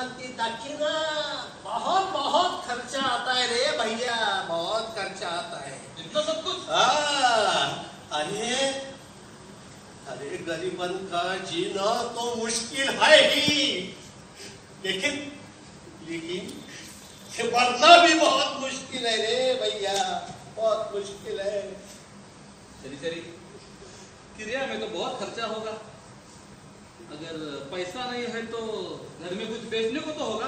और ती दाखिना बहुत बहुत खर्चा आता है रे भैया बहुत खर्चा आता है। इतना सब कुछ? हाँ, अरे अरे गरीबन का जीना तो मुश्किल है ही। लेकिन लेकिन मरना भी बहुत मुश्किल है रे भैया बहुत मुश्किल है। चली चली। क्रिया में तो बहुत खर्चा होगा। अगर पैसा नहीं है तो बेचने को तो होगा।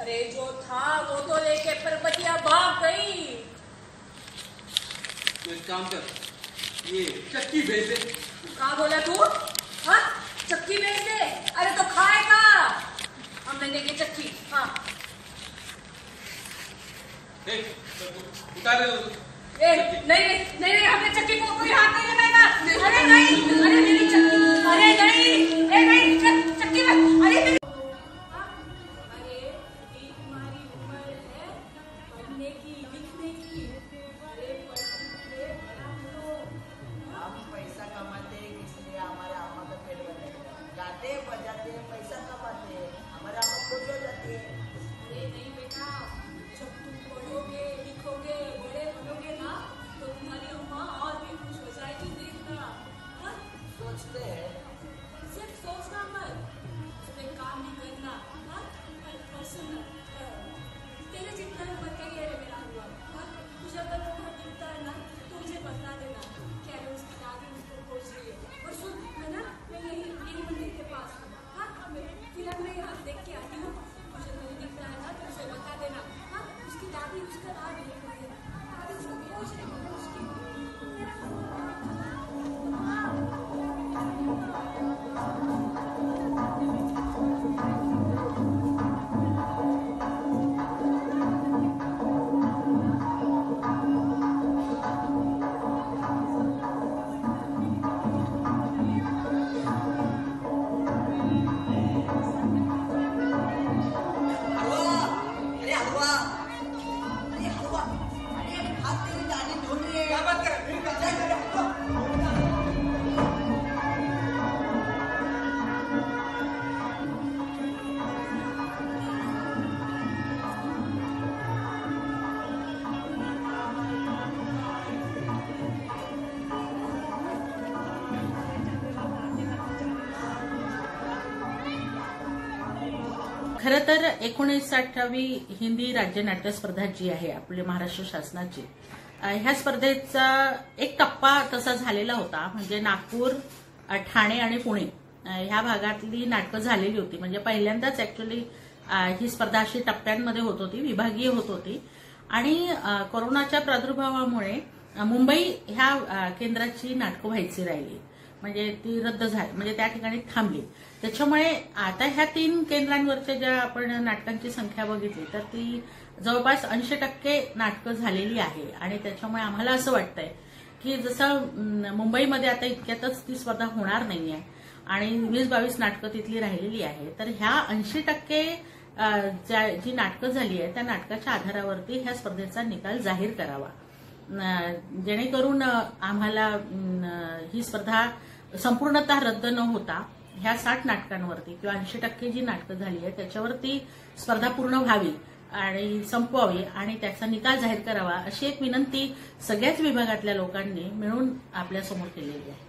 अरे जो था वो तो लेके परबतिया भाग गई। तो एक काम कर ये चक्की भेज दे। कहा बोला तू? हाँ? चक्की बेच दे? अरे तो खाएगा। हम लेंगे चक्की? हाँ। ए, उतार दे। नहीं नहीं नहीं नहीं हमें चक्की को कोई हाथ Thank you. खरं तर एकोणीसाठावी हिंदी राज्य नाट्य स्पर्धा जी आहे आपली महाराष्ट्र शासनाची ह्या स्पर्धेचा एक टप्पा तसा झालेला होता. म्हणजे नागपूर ठाणे आणि पुणे ह्या भागातली नाटकं झालेली होती. म्हणजे पहिल्यांदाच ऍक्च्युली ही स्पर्धा अशी टप्प्यांमध्ये होत होती विभागीय होत होती. आणि कोरोनाच्या प्रादुर्भावामुळे मुंबई ह्या केंद्राची नाटकं व्हायची राहिली. म्हणजे ती रद्द झाली म्हणजे त्या ठिकाणी थांबली. त्याच्यामुळे आता ह्या तीन केंद्रांवरच्या ज्या आपण नाटकांची संख्या बघितली तर ती जवळपास ऐंशी टक्के नाटकं झालेली आहे. आणि त्याच्यामुळे आम्हाला असं वाटतंय की जसं मुंबईमध्ये आता इतक्यातच ती स्पर्धा होणार नाहीये आणि वीस बावीस नाटकं तिथली राहिलेली आहे तर ह्या ऐंशी टक्के ज्या- जी नाटकं झाली आहे त्या नाटकाच्या आधारावरती ह्या स्पर्धेचा निकाल जाहीर करावा. जेणेकरून आम्हाला ही स्पर्धा संपूर्णतः रद्द न होता ह्या साठ नाटकांवरती किंवा ऐंशी टक्के जी नाटकं झाली आहे त्याच्यावरती स्पर्धा पूर्ण व्हावी आणि संपवावी आणि त्याचा निकाल जाहीर करावा अशी एक विनंती सगळ्याच विभागातल्या लोकांनी मिळून आपल्यासमोर केलेली आहे.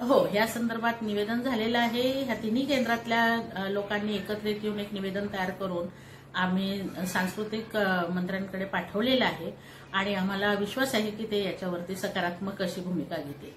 हो या संदर्भात निवेदन झालेलं आहे. ह्या तिन्ही केंद्रातल्या लोकांनी एकत्रित येऊन एक निवेदन तयार करून आम्ही सांस्कृतिक मंत्र्यांकडे पाठवलेलं आहे आणि आम्हाला विश्वास आहे की ते याच्यावरती सकारात्मक अशी भूमिका घेतील.